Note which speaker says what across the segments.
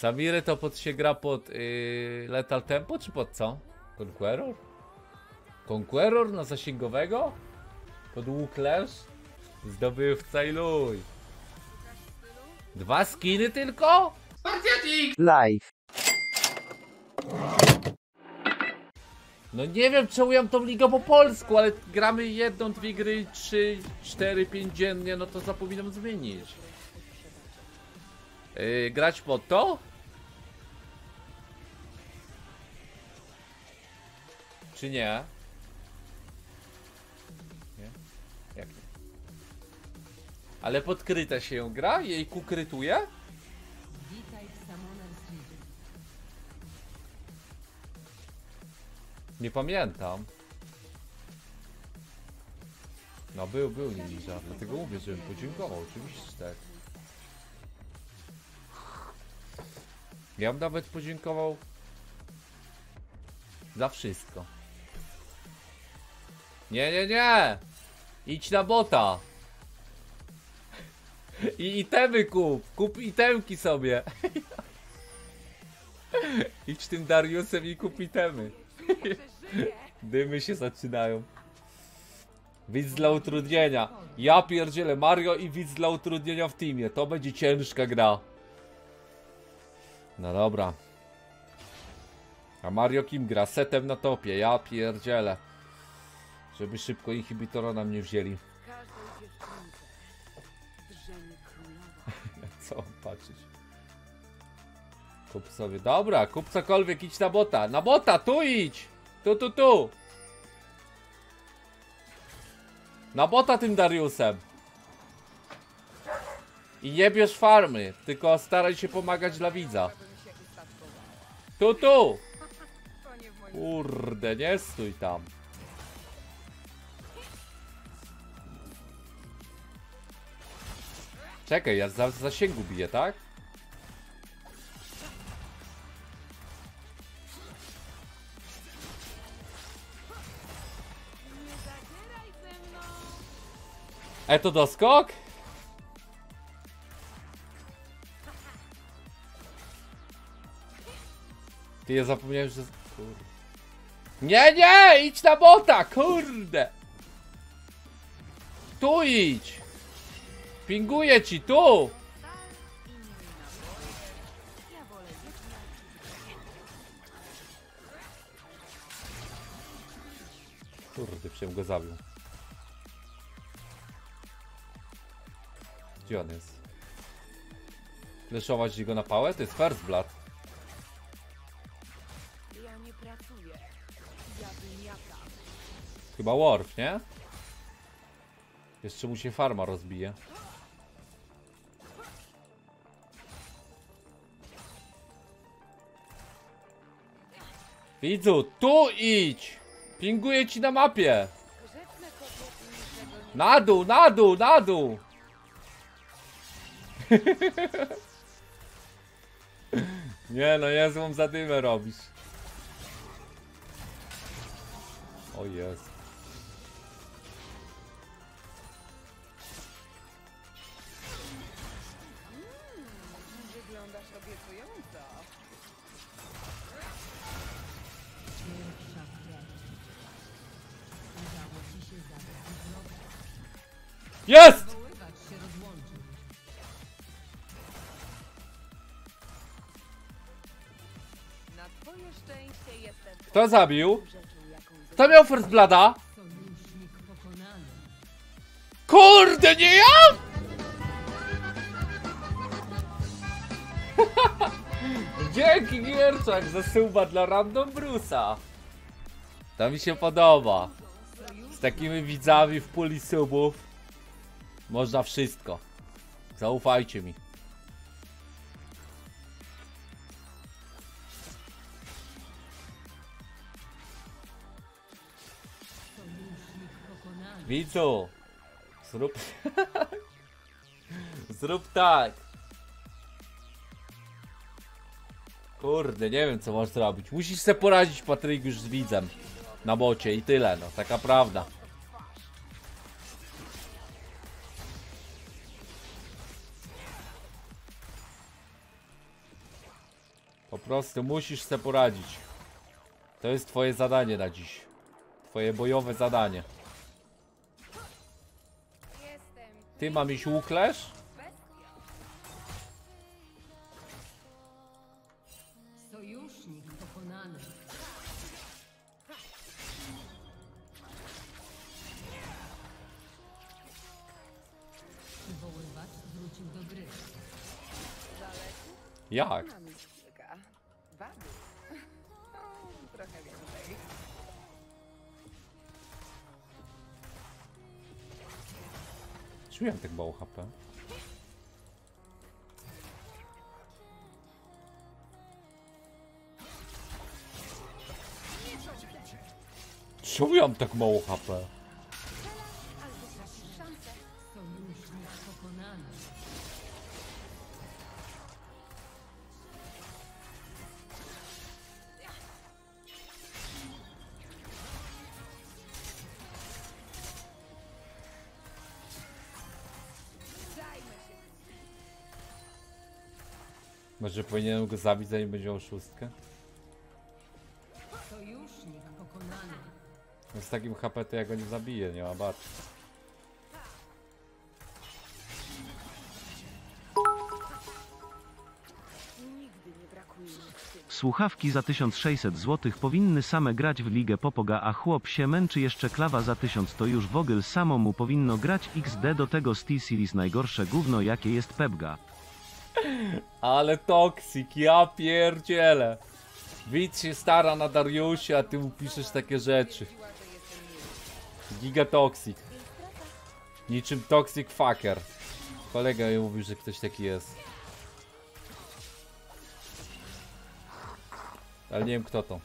Speaker 1: Samiry to pod się gra pod yy, Lethal Tempo, czy pod co? Conqueror? Conqueror na zasięgowego? Pod Łuklash? Zdobywca i luj. Dwa skiny tylko?
Speaker 2: Live.
Speaker 1: No nie wiem czemu ja tą ligę po polsku, ale gramy jedną, dwie gry, trzy, cztery, pięć dziennie, no to zapominam zmienić. Yy, grać pod to? Czy nie? Nie? Jak nie? Ale podkryte się ją gra? Jej kukrytuje? Nie pamiętam. No był, był ninja, dlatego mówię, żebym podziękował, oczywiście tak. Ja bym nawet podziękował za wszystko. Nie, nie, nie! Idź na bota! I itemy kup! Kup itemki sobie! Idź tym Dariusem i kup itemy. Dymy się zaczynają. Widz dla utrudnienia. Ja pierdzielę Mario i widz dla utrudnienia w teamie. To będzie ciężka gra. No dobra. A Mario kim gra? Setem na topie. Ja pierdzielę. Żeby szybko inhibitora nam nie wzięli.
Speaker 3: każdej dziewczynce drzemie królowa.
Speaker 1: Co patrzeć. Kup sobie. Dobra, kup cokolwiek, idź na bota. Na bota, tu idź! Tu, tu, tu! Na bota tym Dariusem. I nie bierz farmy, tylko staraj się pomagać dla widza. Tu, tu! Kurde, nie stój tam. Czekaj, ja za zasięgu biję, tak? E to doskok? Ty ja zapomniałem, że... Kurde. Nie, nie! Idź na bota! Kurde! Tu idź! Pinguję ci, tu! Kurde, przecież go zabił. Gdzie on jest? Fleszować go na pałę? To jest first blood.
Speaker 3: Ja nie pracuję. Ja wymiatam.
Speaker 1: Chyba Worf, nie? Jeszcze mu się farma rozbije. Widzu, tu idź! Pinguję ci na mapie! Na dół, na dół, na dół! Nie no, niezłą zadymę robisz. O jest. Kto zabił? Kto miał first blada? Kurde, nie ja! Dzięki Gierczak za suba dla Random Brusa. To mi się podoba. Z takimi widzami w puli subów można wszystko. Zaufajcie mi. Zrób... zrób tak. Kurde, nie wiem co możesz zrobić. Musisz sobie poradzić Patryk już z widzem na bocie i tyle, no taka prawda. prostu musisz sobie poradzić. To jest twoje zadanie na dziś. Twoje bojowe zadanie. Ty mam iść łuklesz?
Speaker 3: bestia.
Speaker 4: Sojusznik pokonany. Przywoływacz wrócił do gry.
Speaker 1: Jak? Czułem tak mało HP. Czemu ja mam tak mało HP? Może powinienem go zabić zanim będzie miał szóstkę?
Speaker 4: Sojusznik pokonany.
Speaker 1: No z takim HP to ja go nie zabiję, nie ma bart.
Speaker 3: Nigdy nie brakuje mi wstydu.
Speaker 5: Słuchawki za 1600 zł powinny same grać w ligę Popoga, a chłop się męczy jeszcze klawa za 1000 to już w ogóle samo mu powinno grać XD do tego Steel Series najgorsze gówno jakie jest Pepga.
Speaker 1: Ale toksik, ja pierdzielę. Widz się stara na Dariusie, a ty mu piszesz takie rzeczy. Giga toksik. Niczym toxic fucker. Kolega mi mówił, że ktoś taki jest. Ale nie wiem kto to.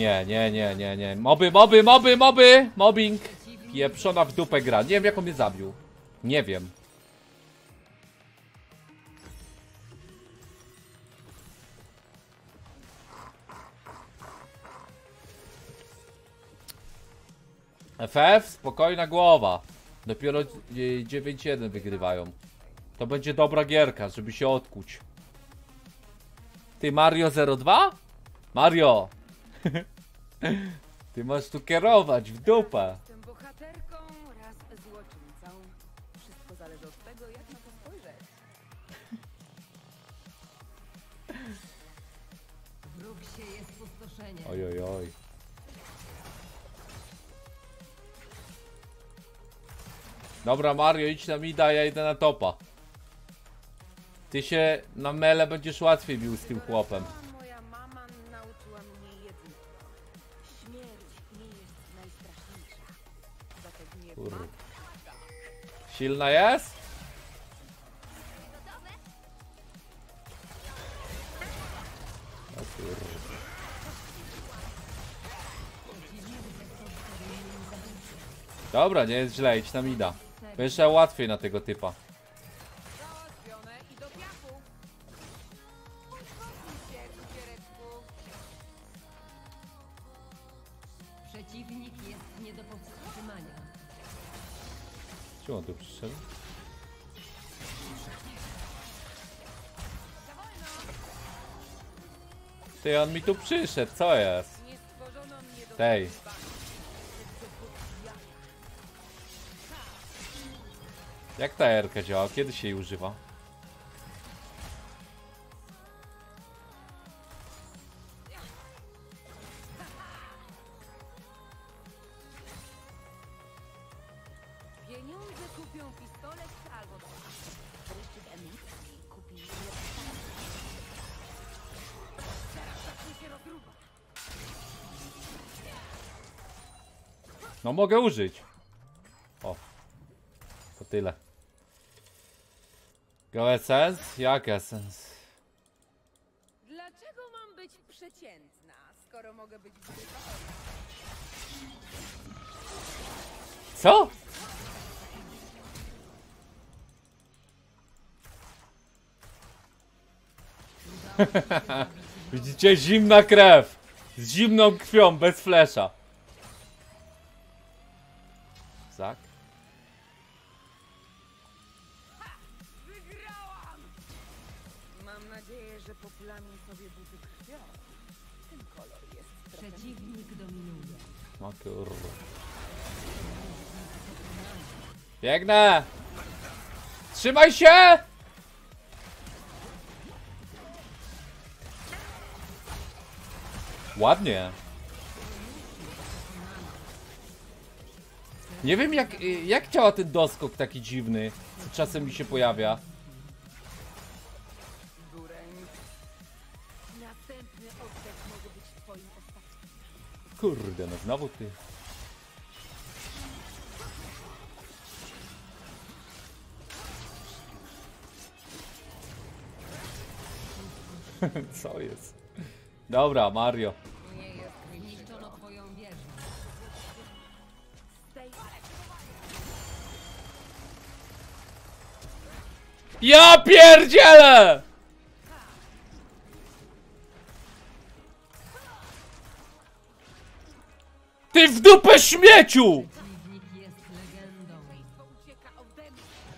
Speaker 3: Nie,
Speaker 1: nie, nie, nie, nie. Moby, moby, moby, moby! Mobbing! Pieprzona w dupę gra. Nie wiem jak on mnie zabił. Nie wiem. FF, spokojna głowa. Dopiero e, 9-1 wygrywają. To będzie dobra gierka, żeby się odkuć. Ty Mario 02? Mario! Ty masz tu kierować w dupę.
Speaker 3: Jestem bohaterką raz złoczyńcą. Wszystko zależy od tego, jak na to spojrzeć.
Speaker 4: Wróg sieje spustoszenie.
Speaker 1: Oj, oj, oj. Dobra Mario, idź na mida, ja idę na topa. Ty się na mele będziesz łatwiej bił z tym chłopem. Silna jest? Dobra, nie jest źle, idź na mida. Jeszcze łatwiej na tego typa. Ty, on mi tu przyszedł, co jest? Tej. Jak ta erka działa? Kiedy się jej używa?
Speaker 3: Pieniądze kupią pistolet albo
Speaker 1: No mogę użyć. O. To tyle. Go essence? Jak essence?
Speaker 3: Dlaczego mam być przeciętna, skoro mogę być
Speaker 1: Co? Widzicie? Zimna krew. Z zimną krwią, bez flesza. Zak?
Speaker 3: Mam nadzieję, że poplamię sobie buty krwią. Ten kolor jest trochę...
Speaker 4: Przeciwnik dominuje.
Speaker 1: No kurwa. Biegnę! Trzymaj się! Ładnie. Nie wiem jak, jak działa ten doskok taki dziwny, co czasem mi się pojawia. Kurde, no znowu ty. Co jest? Dobra, Mario. Ja pierdzielę! Ty w dupę śmieciu!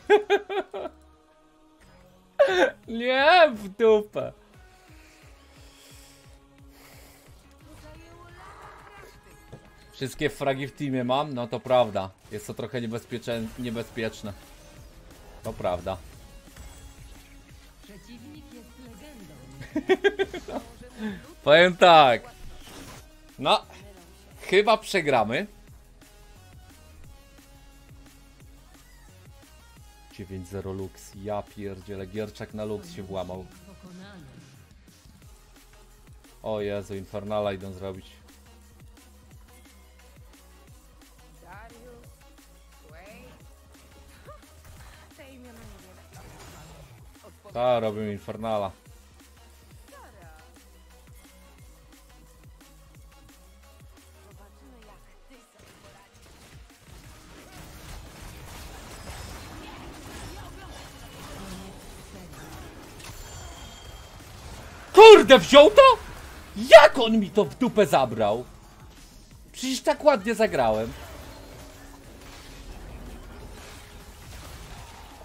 Speaker 1: Nie, w dupę. Wszystkie fragi w teamie mam? No to prawda. Jest to trochę niebezpieczne. To prawda. Powiem tak. No, chyba przegramy. 9-0 Lux. Ja pierdzielę. Gierczak na Lux się włamał. O Jezu, Infernala idą zrobić. Ta, robią Infernala. Kurde, wziął to? Jak on mi to w dupę zabrał? Przecież tak ładnie zagrałem.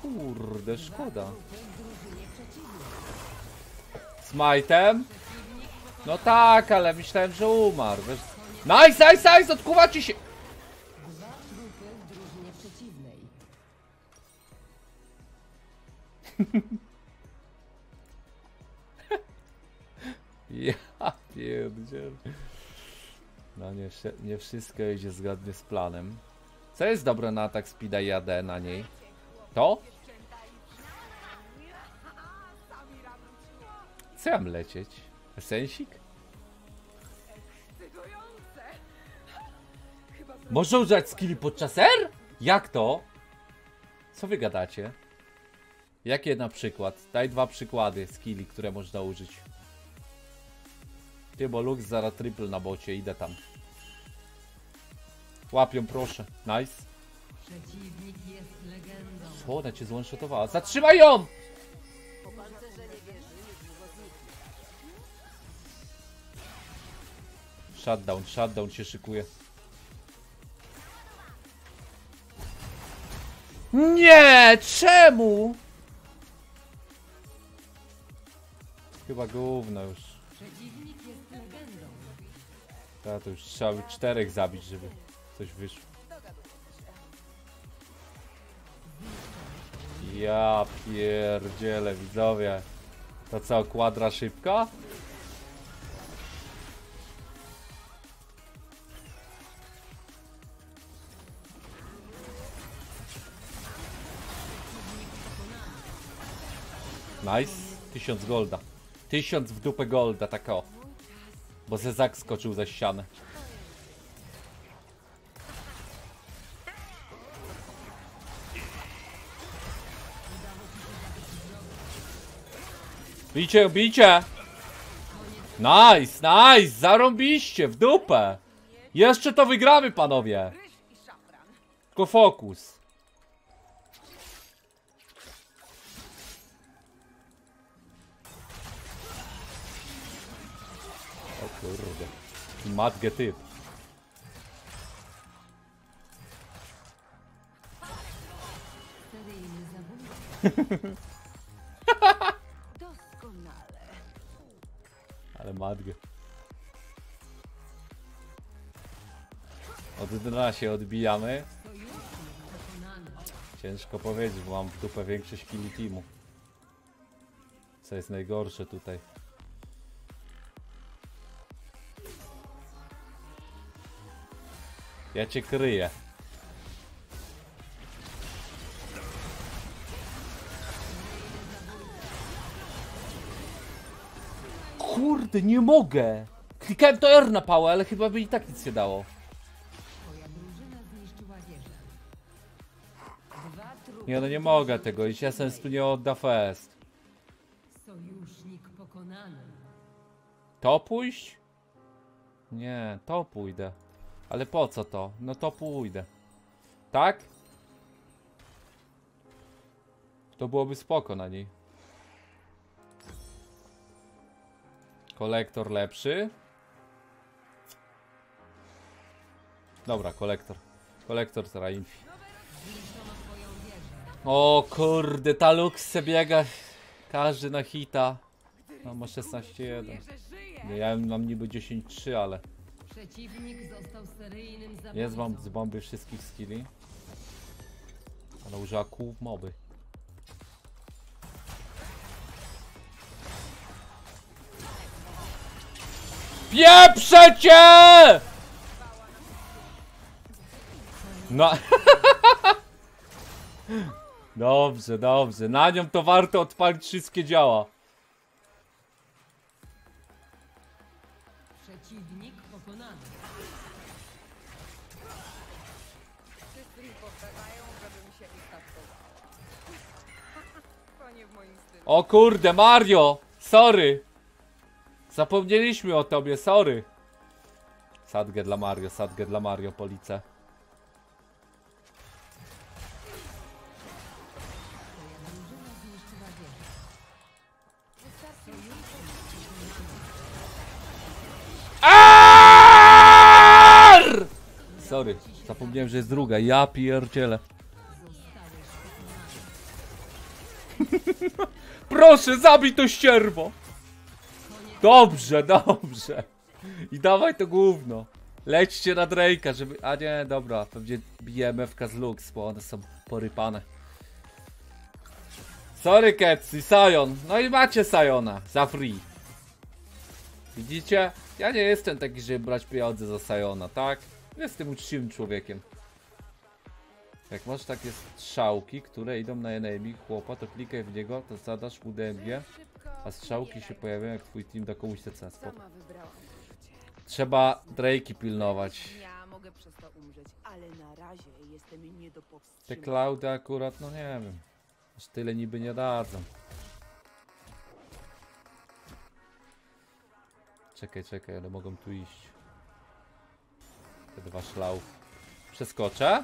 Speaker 1: Kurde, szkoda. Smajtem? No tak, ale myślałem, że umarł. Wiesz? Nice, nice, nice, odkuwacie się! Ja pierdziel. No nie, nie wszystko idzie zgodnie z planem. Co jest dobre na atak speeda i AD na niej? To? Co mam lecieć? Sensik? Można używać skilli podczas R? Jak to? Co wy gadacie? Jakie na przykład? Daj dwa przykłady skilli, które można użyć. Ty, bo Lux zaraz triple na bocie, idę tam. Łapią, proszę. Nice.
Speaker 4: Przeciwnik jest legendą.
Speaker 1: Co, ona cię złączotowała? Zatrzymaj ją! Shutdown, shutdown się szykuje. Nie! Czemu? Chyba gówno już. Ta, to już trzeba by czterech zabić, żeby coś wyszło. Ja pierdzielę, widzowie. To co, kwadra szybka? Nice. Tysiąc golda. Tysiąc w dupę golda, tak o. Bo Zezak skoczył za ścianę. Bicie, bicie! Nice, nice! Zarąbiście, w dupę! Jeszcze to wygramy, panowie! Tylko fokus. I matgę typ. Ale matgę. Od dna się odbijamy. Ciężko powiedzieć, bo mam w dupę większość killi teamu. Co jest najgorsze tutaj. Ja cię kryję. Kurde, nie mogę! Klikałem to R na pałę, ale chyba by i tak nic nie dało. Nie no nie mogę tego, iść ja sens tu nie odda fest. To pójść? Nie, to pójdę. Ale po co to? No to pójdę. Tak? To byłoby spoko na niej. Kolektor lepszy. Dobra, kolektor. Kolektor teraz infi. O kurde, ta Lux se biega. Każdy na hita. No ma 16-1.
Speaker 3: Że żyje.
Speaker 1: Nie, Ja mam niby 10-3, ale
Speaker 4: Przeciwnik został seryjnym zabójcą.
Speaker 1: jest mam z bomby wszystkich skilli. Ale użyła kół moby. Pieprzę cię! No. Dobrze, dobrze. Na nią to warto odpalić wszystkie działa. O kurde, Mario! Sorry! Zapomnieliśmy o tobie, sorry! Sadgę dla Mario, sadgę dla Mario, police. Sorry, zapomniałem, że jest druga. Ja pierdzielę. Proszę, zabij to ścierwo! Dobrze, dobrze. I dawaj to gówno. Lećcie na Drake'a, żeby... A nie, dobra, pewnie bijemy z Lux, bo one są porypane. Sorry, Ketsy, Sion. No i macie Siona za free. Widzicie? Ja nie jestem taki, żeby brać pieniądze za Siona, tak? Jestem uczciwym człowiekiem. Jak masz takie strzałki, które idą na enemy chłopa, to klikaj w niego, to zadasz mu DMG, a strzałki się pojawiają jak twój team da komuś CC. Spoko. Trzeba Drake'i pilnować.
Speaker 3: Ja mogę przez to umrzeć, ale na razie jestem nie do
Speaker 1: Te cloudy akurat, no nie wiem. Aż tyle niby nie dadzą. Czekaj, czekaj, ale mogą tu iść. Te dwa szlauf. Przeskoczę?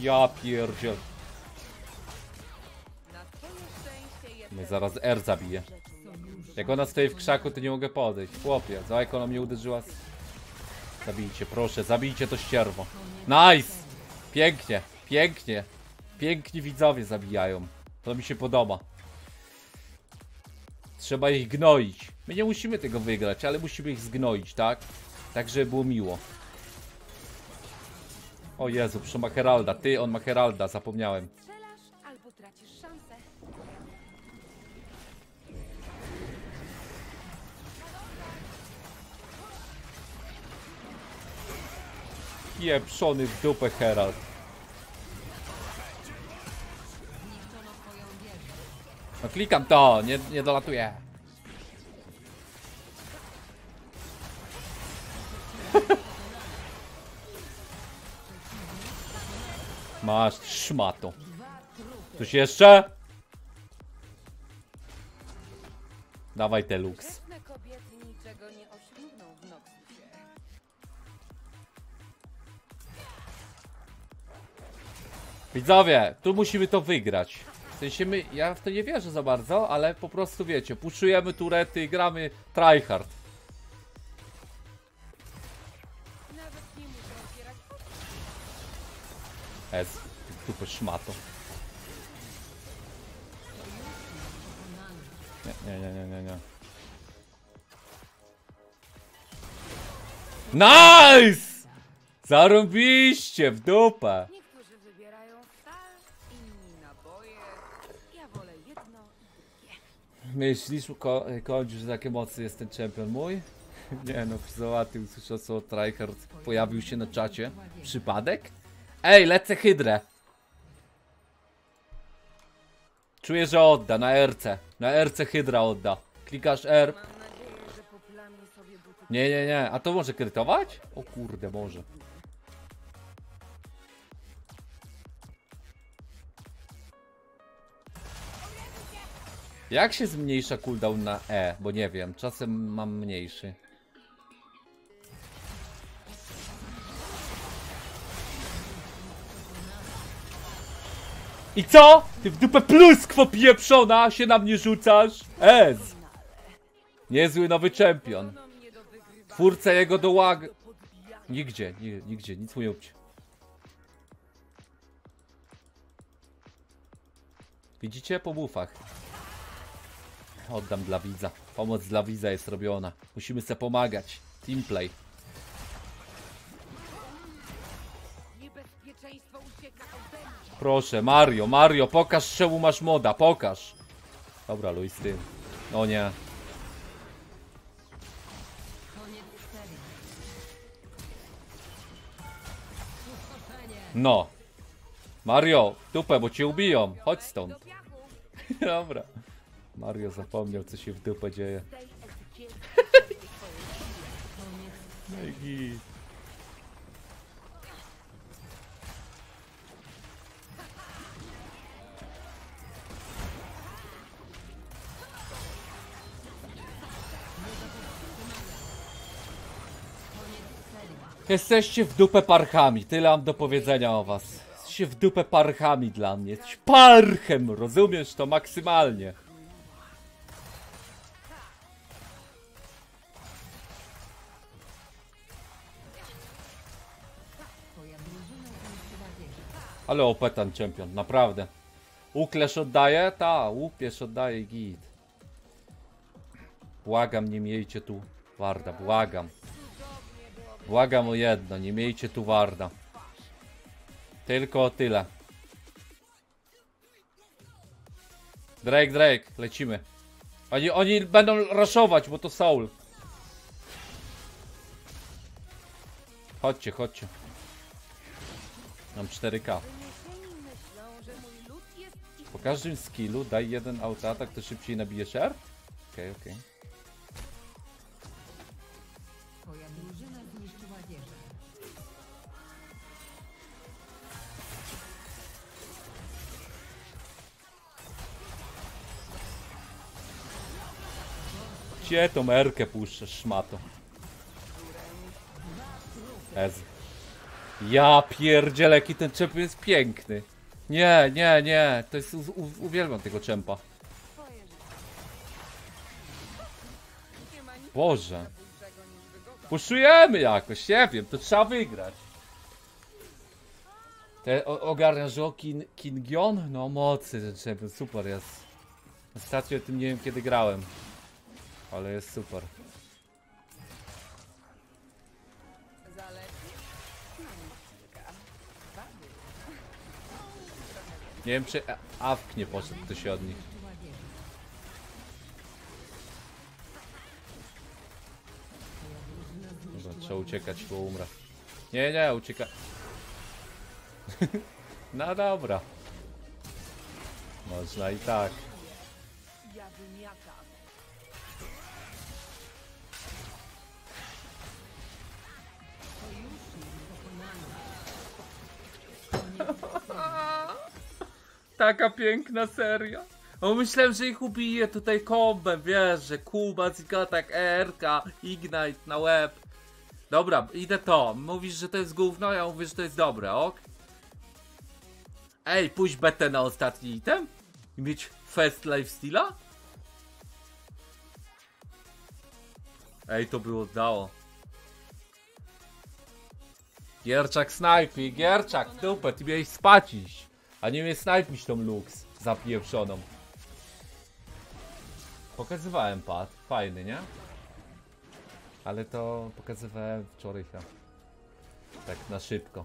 Speaker 1: Ja pierdziel. Mnie
Speaker 3: jestem
Speaker 1: zaraz R zabije. Jak ona stoi w krzaku, to nie mogę podejść. Chłopie, za jak ona mnie uderzyła. Zabijcie, proszę, zabijcie to ścierwo. Nice! Pięknie, pięknie. Piękni widzowie zabijają. To mi się podoba. Trzeba ich gnoić. My nie musimy tego wygrać, ale musimy ich zgnoić, tak? Tak, żeby było miło. O Jezu, przy ma Heralda. Ty, on ma Heralda, zapomniałem. Pieprzony w dupę Herald. No klikam to, nie, nie dolatuję. Masz szmato. Coś jeszcze? Dawaj te lux. Widzowie, tu musimy to wygrać. W sensie my, ja w to nie wierzę za bardzo, ale po prostu wiecie, puszujemy turety i gramy tryhard. Ez, tupę szmato. Nie, nie, nie, nie, nie, nie. Nice! Zarąbiście w dupę.
Speaker 3: Niektórzy wybierają stal, inni naboje. Ja wolę jedno i drugie.
Speaker 1: Myślisz, ko kończy, że takie mocy jest ten czempion mój? Nie no, załatwił, słyszał słowo tryhard, pojawił się na czacie. Przypadek? Ej, lecę hydrę. Czuję, że odda, na RC. Na RC hydra odda. Klikasz R. Nie, nie, nie. A to może krytować? O kurde, może. Jak się zmniejsza cooldown na E? Bo nie wiem, czasem mam mniejszy. I co? Ty w dupę pluskwo pieprzona się na mnie rzucasz? Ez! Niezły nowy czempion. Twórca jego do łag... Nigdzie, nigdzie, nic mu nie róbcie. Widzicie? Po bufach. Oddam dla widza. Pomoc dla widza jest robiona. Musimy sobie pomagać. Teamplay. Proszę, Mario, Mario, pokaż czemu masz moda, pokaż. Dobra, Luis, ty. O nie.
Speaker 4: Koniec serii.
Speaker 1: No. Mario, dupę, bo cię ubiją. Chodź stąd. Dobra. Mario zapomniał, co się w dupę dzieje. No. Jesteście w dupę parchami, tyle mam do powiedzenia o was. Jesteście w dupę parchami dla mnie. Jesteś parchem, rozumiesz to maksymalnie. Ale OP ten czempion, naprawdę. Uklesz oddaje? Ta, łupież oddaje git. Błagam, nie miejcie tu Warda, błagam. Błagam o jedno, nie miejcie tu Warda. Tylko o tyle. Drake, Drake, lecimy. Oni, oni będą raszować, bo to Soul. Chodźcie, chodźcie. Mam 4K.
Speaker 3: Wyniesieni myślą, że mój lud jest ich
Speaker 1: Po każdym skillu daj jeden autoatak, to szybciej nabijesz R? Okej, okej.
Speaker 4: Twoja
Speaker 1: Gdzie tą Erkę puszczasz, szmato? Ez. Ja pierdzielę, jaki ten czemp jest piękny. Nie, nie, nie, to jest, u, u, uwielbiam tego czempa. Boże. Puszujemy jakoś, nie wiem, to trzeba wygrać. Te o- ogarniasz, że o Kin, Kingion? No mocy ten czempion, super jest. Ostatnio o tym nie wiem kiedy grałem. Ale jest super. Nie wiem czy Awk nie poszedł ktoś od nich. Dobra, trzeba uciekać, bo umrę. Nie, nie, ucieka. no dobra. Można i tak.
Speaker 3: Ja.
Speaker 1: Taka piękna seria. O, myślałem, że ich ubije tutaj kombem, wiesz, że Kuba, Zikatak, ERK, Ignite na łeb. Dobra, idę to. Mówisz, że to jest gówno, ja mówię, że to jest dobre, ok? Ej, pójdź BT na ostatni item? i mieć fest lifestyla? Ej, to by oddało. Gierczak snajpi, Gierczak, w dupę, ty miałeś spać iść, a nie mnie snajpić tą Lux zapieprzoną. Pokazywałem pad, fajny, nie? Ale to pokazywałem wczoraj chyba. Tak na szybko.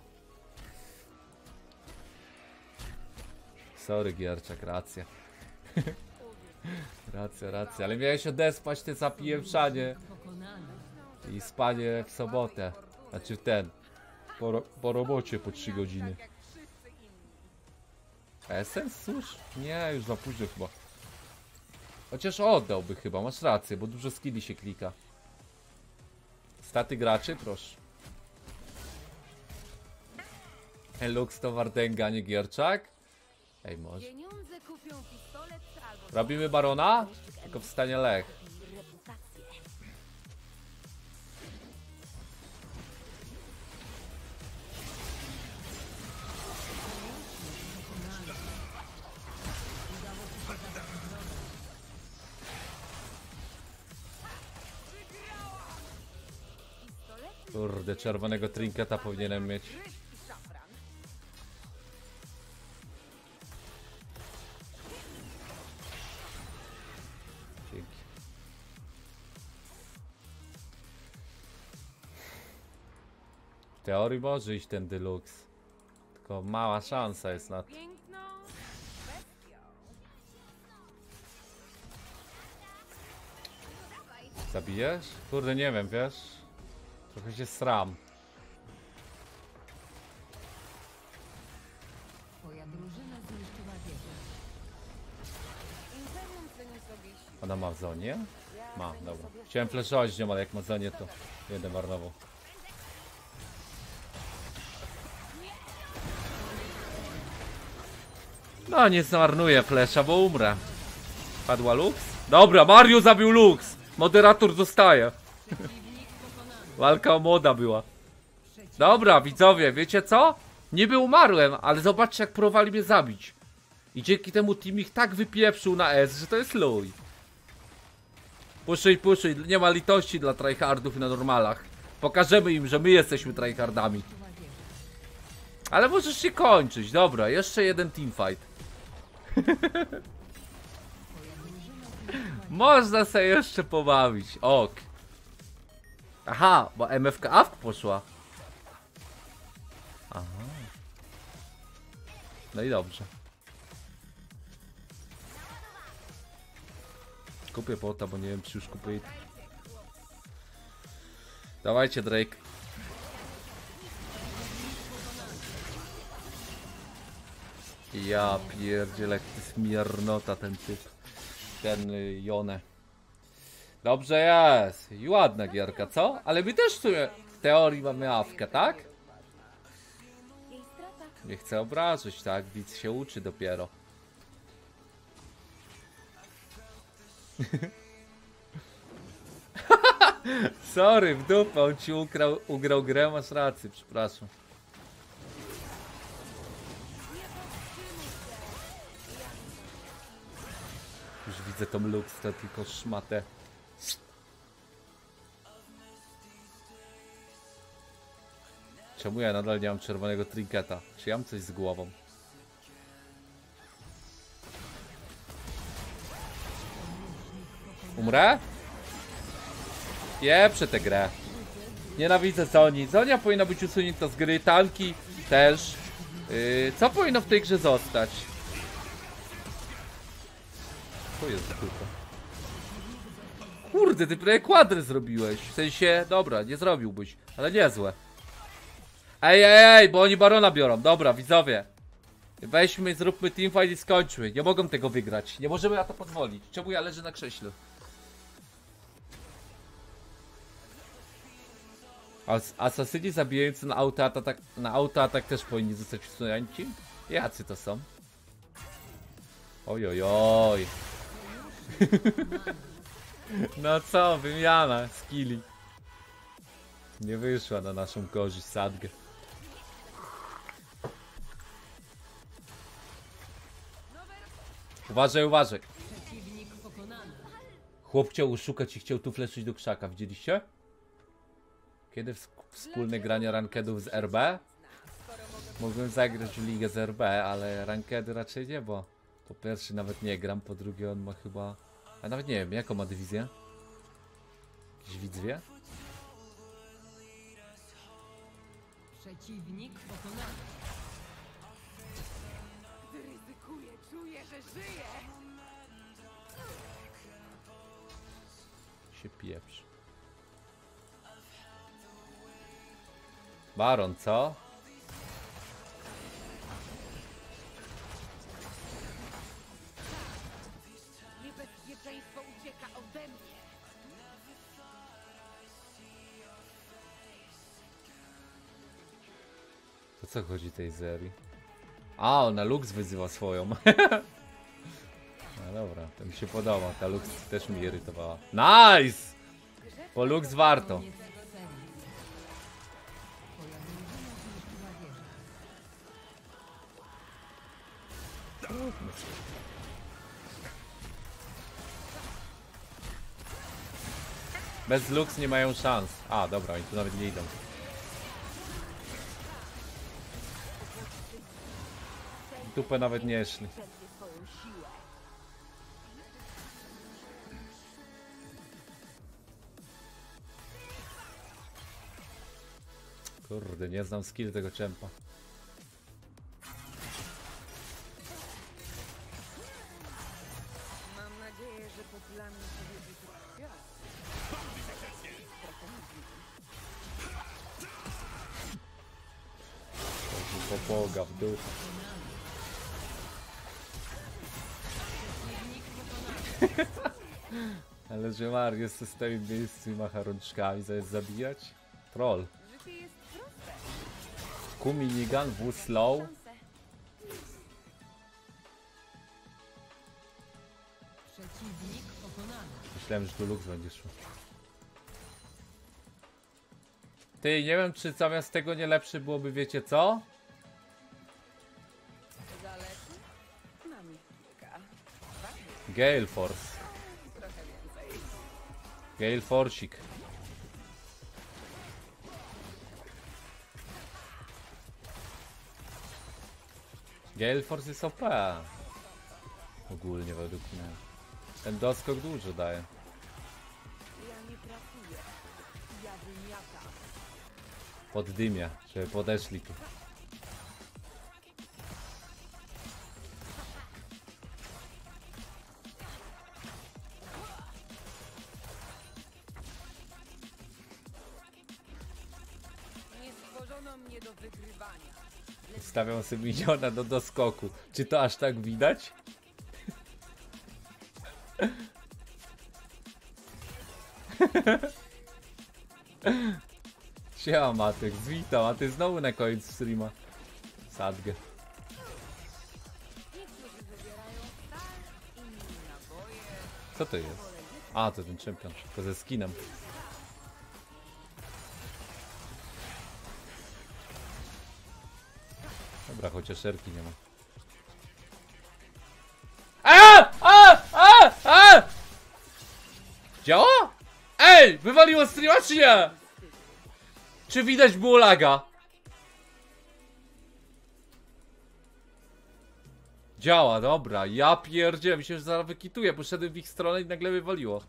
Speaker 1: Sorry Gierczak, racja. racja, racja, ale miałeś odespać te zapieprzanie i spanie w sobotę. Znaczy w ten. Po, ro po robocie po 3 godziny.
Speaker 3: Tak inni.
Speaker 1: Essence? Cóż? Nie, już za późno chyba. Chociaż oddałby chyba, masz rację, bo dużo skilli się klika. Staty graczy? Proszę. Lux to Wardenga, nie Gierczak? Ej, może. Robimy Barona? Tylko w stanie Lech. Kurde, czerwonego trinketa powinienem mieć. Dzięki. W teorii może iść ten deluxe. Tylko mała szansa jest na to. Zabijesz? Kurde, nie wiem, wiesz? Trochę się sram.
Speaker 4: Twoja drużyna zniszczyła wieżę.
Speaker 3: Imperium.
Speaker 1: Ona ma w zonie?
Speaker 3: Ja
Speaker 1: Ma, dobra.
Speaker 3: sobie
Speaker 1: Chciałem flashować z nią, ale jak ma zonie to jeden marnował. No nie zmarnuję flesza, bo umrę. Padła Lux? Dobra, Mario zabił Lux! Moderator zostaje. Walka o moda była. Dobra, widzowie, wiecie co? Niby umarłem, ale zobaczcie jak próbowali mnie zabić. I dzięki temu team ich tak wypieprzył na S, że to jest luj. Puszuj, puszuj, nie ma litości dla tryhardów na normalach. Pokażemy im, że my jesteśmy tryhardami. Ale możesz się kończyć, dobra, jeszcze jeden teamfight. Można sobie jeszcze pobawić, ok. Aha, bo MFK AFK poszła. Aha. No i dobrze. Kupię bota, bo nie wiem czy już kupię. Dawajcie Drake. Ja pierdzielę, jak to jest miernota ten typ. Ten y, Jone. Dobrze jest. I ładna gierka, co? Ale my też w teorii mamy awkę, tak? Nie chcę obrażyć, tak? Widz się uczy dopiero. Sorry, w dupę, on ci ukrał, ugrał grę, masz rację, przepraszam. Już widzę tą to tylko szmatę. Czemu ja nadal nie mam czerwonego trinketa? Czy ja mam coś z głową? Umrę? Pieprzę tę grę. Nienawidzę Sony. Zonia powinna być usunięta z gry, tanki też. Yy, co powinno w tej grze zostać? To jest tylko. Kurde, ty prawie kwadry zrobiłeś. W sensie, dobra, nie zrobiłbyś, ale niezłe. Ej, ej, ej, bo oni barona biorą. Dobra, widzowie. Weźmy, zróbmy teamfight i skończmy. Nie mogą tego wygrać. Nie możemy na to pozwolić. Czemu ja leżę na krześle? As asasyni zabijający na autoatak, na autoatak też powinni zostać usunięci? Jacy to są? Oj, oj, oj. no co, wymiana skilli. Nie wyszła na naszą korzyść sadgę. Uważaj, uważaj. Chłop chciał uszukać i chciał tu fleszyć do krzaka, widzieliście? Kiedy ws- wspólne granie rankedów z RB? Mogłem zagrać w ligę z RB, ale rankedy raczej nie, bo po pierwsze nawet nie gram, po drugie on ma chyba... A nawet nie wiem, jaką ma dywizję? Jakiś widz wie?
Speaker 4: Przeciwnik pokonany.
Speaker 3: Że żyję.
Speaker 1: się pieprz. Baron, co?
Speaker 3: Niebezpieczeństwo ucieka ode mnie.
Speaker 1: To co chodzi tej serii? A, ona Lux wyzywa swoją. No dobra, to mi się podoba. Ta Lux też mi irytowała. Nice! Po Lux warto. Bez Lux nie mają szans. A, dobra, oni tu nawet nie idą. Dupę nawet nie szli. Kurde, nie znam skill tego czempa. Ale że Mariusz se stoi w miejscu i macha rączkami, zamiast zabijać? Troll. Q minigun, W slow. Myślałem, że tu Lux będzie szło. Ty, nie wiem czy zamiast tego nie lepszy byłoby, wiecie co? Gale Force. Gale Forcik. Gale Force jest OP. Ogólnie według mnie. Ten doskok dużo daje.
Speaker 3: Ja nie pracuję. Ja wymiatam.
Speaker 1: Pod dymie, żeby podeszli tu. Stawiam sobie miniona do doskoku. Czy to aż tak widać? Siema Matek, witam, a ty znowu na koniec streama. Sadgę. Co to jest? A, to ten czempion, tylko ze skinem. Dobra, chociaż erki nie ma. A! A! A! A! Działa? Ej! Wywaliło streama czy nie? Czy widać było laga? Działa, dobra. Ja pierdzielę, mi się, że zaraz wykituję. Poszedłem w ich stronę i nagle wywaliło.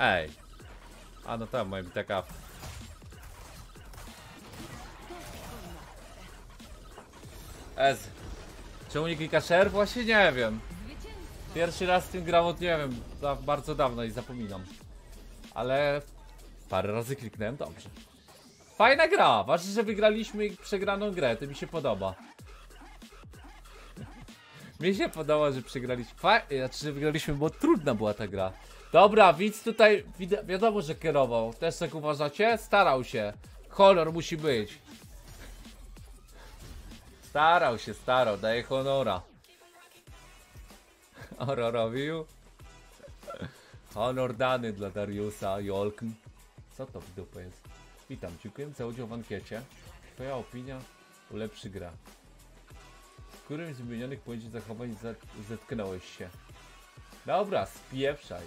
Speaker 1: Ej. A no tam, moja taka. Ez. Czemu nie klika share? Właśnie nie wiem. Pierwszy raz z tym gram od nie wiem, za bardzo dawno i zapominam. Ale parę razy kliknąłem dobrze. Fajna gra, ważne, że wygraliśmy przegraną grę, to mi się podoba. Mi się podoba, że przegraliśmy. Fa- znaczy, że wygraliśmy, bo trudna była ta gra. Dobra, widz tutaj wid- wiadomo, że kierował. Też tak uważacie? Starał się. Honor musi być. Starał się, starał, daje honora. Honorowił. Honor dany dla Dariusa, Jolkn. Co to w dupę jest? Witam, dziękuję za udział w ankiecie. Twoja opinia ulepszy gra. W którym z wymienionych pojęć zachowań zet- zetknąłeś się? Dobra, spieprzaj.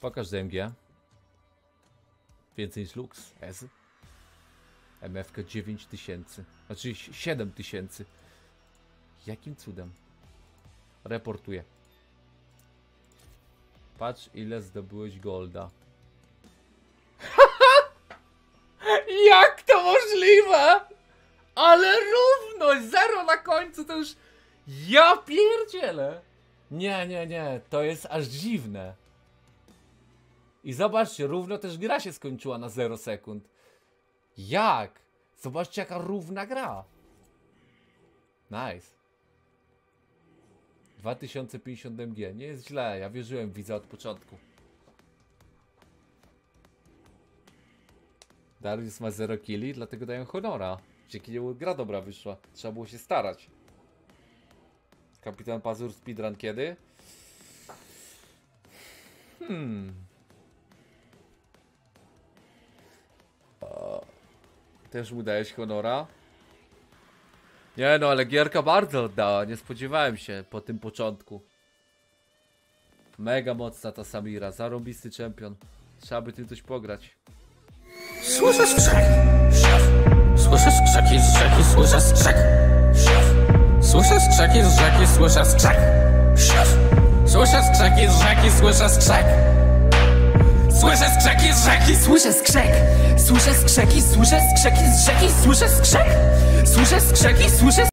Speaker 1: Pokaż DMG. Więcej niż Lux. S. MFK 9000. Znaczy 7000. Jakim cudem? Reportuję. Patrz ile zdobyłeś golda. Jak to możliwe? Ale równość! Zero na końcu to już... Ja pierdzielę! Nie, nie, nie. To jest aż dziwne. I zobaczcie, równo też gra się skończyła na 0 sekund. Jak? Zobaczcie jaka równa gra. Nice. 2050 MG. Nie jest źle, ja wierzyłem w widza od początku. Darius ma 0 killi, dlatego dają honora. Dzięki niemu gra dobra wyszła. Trzeba było się starać. Kapitan Pazur speedrun kiedy? Hmm. Też mu dałeś honora? Nie no, ale gierka bardzo oddała, nie spodziewałem się po tym początku. Mega mocna ta Samira, zarobisty czempion. Trzeba by tym coś pograć.
Speaker 6: Słyszę skrzek. Słyszę skrzeki z rzeki, słyszę skrzek. Słyszę skrzeki z rzeki, słyszę skrzek. Słyszę skrzeki z rzeki, słyszę skrzek. Słyszę skrzeki z rzeki, słyszę skrzek. Słyszę skrzeki, słyszę skrzeki z rzeki, słyszę skrzek. Słyszę skrzeki, słyszę